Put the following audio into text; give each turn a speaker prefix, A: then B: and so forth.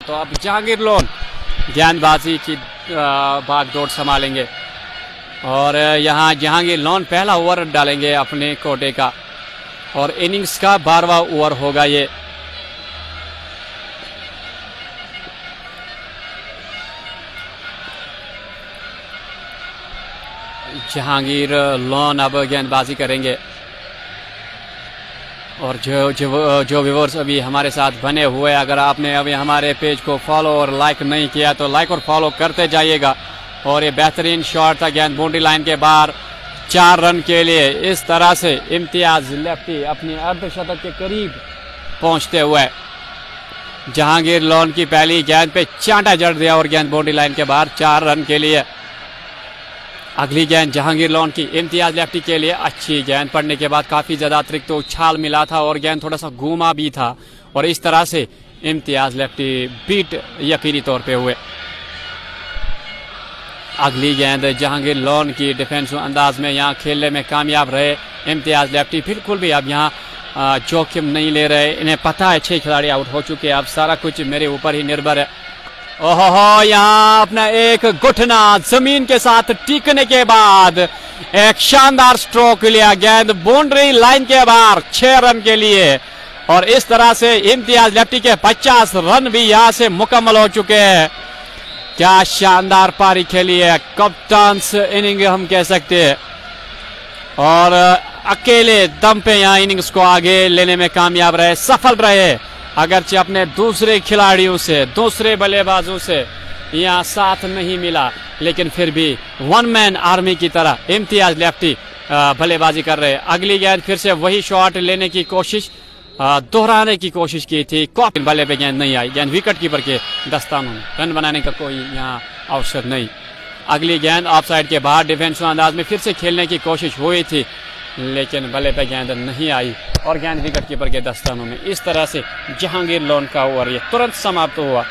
A: तो अब जहांगीर लोन गेंदबाजी की भाग दौड़ संभालेंगे। और यहाँ जहांगीर लोन पहला ओवर डालेंगे अपने कोटे का। और इनिंग्स का बारवा ओवर होगा ये। जहांगीर लोन अब गेंदबाजी करेंगे। और जो जो जो व्यूवर्स अभी हमारे साथ बने हुए अगर आपने अभी हमारे पेज को फॉलो और लाइक नहीं किया तो लाइक और फॉलो करते जाइएगा। और ये बेहतरीन शॉट था गेंद बाउंड्री लाइन के बाहर, चार रन के लिए इस तरह से इम्तियाज़ लेफ्टी अपने अर्धशतक के करीब पहुँचते हुए, जहांगीर लोन की पहली गेंद पे चांटा जड़ दिया और गेंद बाउंड्री लाइन के बाहर चार रन के लिए अगली गेंद जहांगीर लोन की इम्तियाज़ लेफ्टी के लिए अच्छी गेंद पड़ने के बाद काफ़ी ज़्यादा अतिरिक्त उछाल मिला था और गेंद थोड़ा सा घूमा भी था और इस तरह से इम्तियाज़ लेफ्टी बीट यकीनी तौर पे हुए। अगली गेंद जहांगीर लोन की डिफेंस अंदाज में यहाँ खेलने में कामयाब रहे इम्तियाज़ लेफ्टी, बिल्कुल भी अब यहाँ जोखिम नहीं ले रहे। इन्हें पता है छह खिलाड़ी आउट हो चुके हैं। अब सारा कुछ मेरे ऊपर ही निर्भर है। ओहो, यहाँ अपना एक घुटना ज़मीन के साथ टिकने के बाद एक शानदार स्ट्रोक लिया गेंद बाउंड्री लाइन के बाहर छह रन के लिए। और इस तरह से इम्तियाज़ लेफ्टी के 50 रन भी यहाँ से मुकम्मल हो चुके हैं। क्या शानदार पारी खेली है। कप्तान इनिंग हम कह सकते हैं। और अकेले दम पे यहाँ इनिंग्स को आगे लेने में कामयाब रहे, सफल रहे। अगरचे अपने दूसरे खिलाड़ियों से, दूसरे बल्लेबाजों से यहाँ साथ नहीं मिला। लेकिन फिर भी वन मैन आर्मी की तरह इम्तियाज़ लेफ्टी बल्लेबाजी कर रहे। अगली गेंद फिर से वही शॉट लेने की कोशिश दोहराने की कोशिश की थी। कॉक बल्ले पे गेंद नहीं आई। गेंद विकेट कीपर के दस्तानों में। रन बनाने का कोई यहाँ अवसर नहीं। अगली गेंद ऑफ़ साइड के बाहर डिफेंस अंदाज में फिर से खेलने की कोशिश हुई थी। लेकिन बल्ले पर गेंद नहीं आई और गेंद विकेट कीपर के दस्तानों में इस तरह से जहांगीर लोन का ओवर ये तुरंत समाप्त हुआ।